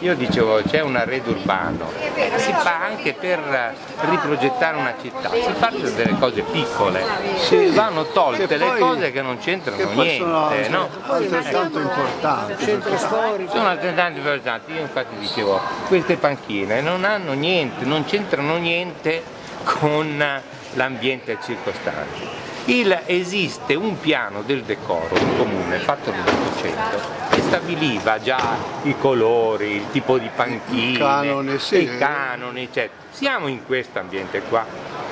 Io dicevo c'è un arredo urbano, si fa anche per riprogettare una città, si parte delle cose piccole, Sì, vanno tolte che le poi- cose che non c'entrano che poi sono niente, no? altrettanto importanti. Sono altrettanto importanti, io infatti dicevo, queste panchine non hanno niente, non c'entrano niente con l'ambiente circostante. Il- esiste un piano del decoro comune fatto nell'Ottocento che stabiliva già i colori, il tipo di panchine, Il canone, sì. i canoni, eccetera. Siamo in questo ambiente qua,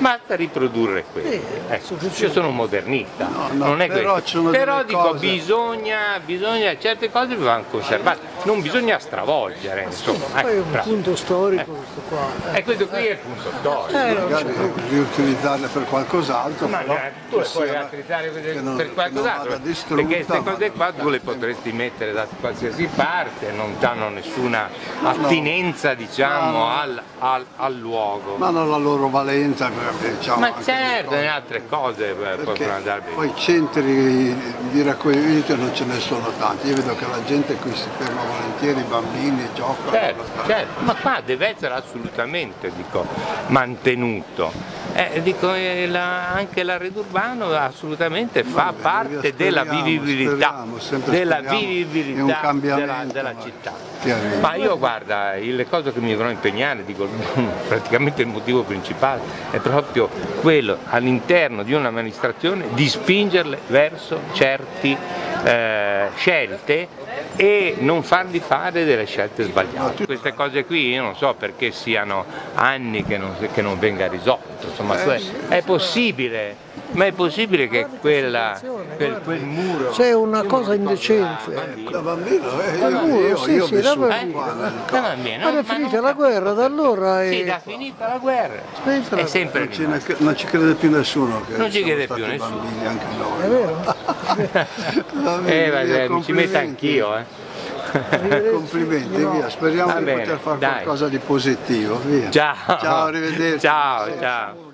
basta riprodurre questo. Ecco, io sono un modernista, No, no, non è però questo. Però dico, cose- bisogna, bisogna, certe cose vanno conservate, non bisogna stravolgere, insomma. Poi è Ecco, un bravo. punto storico questo qua. E questo qui è il punto storico. Eh, Magari riutilizzarle per qualcos'altro, Ma però eh, tu le puoi sia- utilizzare per, non- per qualcos'altro, perché queste cose qua tu le potresti mettere da qualsiasi parte, non hanno nessuna attinenza diciamo No, no. Al, al- al luogo. ma hanno la loro valenza, diciamo, Ma certo, in altre cose eh, possono andare bene. poi centri di raccoglimento non ce ne sono tanti, io vedo che la gente qui si ferma volentieri, i bambini giocano. Certo, certo, ma qua deve essere assolutamente dico, mantenuto. Eh, dico, eh, la- anche l'arredo urbano assolutamente fa Vabbè, parte della speriamo, vivibilità, speriamo, della vivibilità della, della città. Ma io guarda, le cose che mi dovrò impegnare, dico, praticamente il motivo principale è proprio quello all'interno di un'amministrazione di spingerle verso certe scelte e non fargli fare delle scelte sbagliate. Queste cose qui io non so perché siano anni che non, che non venga risolto, insomma Eh, que- è possibile, ma è possibile che quella, quel, quel muro... C'è una cosa indecente. Da bambino, eh, io, muro, io, sì, io ho sì, da bambino. Eh, Ma è finita la guerra, da allora Sì, è... da finita la guerra. Finita la È sempre non, ci, non crede più nessuno che Non ci crede più nessuno. bambini anche noi. È vero? Va bene, Eh, vabbè, mi ci metto anch'io, eh. Complimenti, via. Speriamo Va di bene, poter fare dai. qualcosa di positivo. Via. Ciao. Ciao, arrivederci. Ciao, ciao.